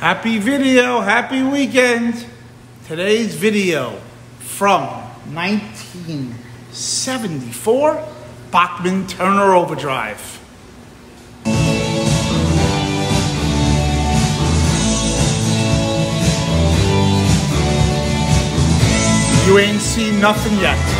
Happy video, happy weekend. Today's video from 1974 Bachman Turner Overdrive. You ain't seen nothing yet.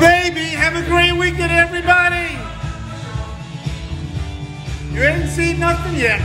Baby, have a great weekend, everybody. You ain't seen nothing yet.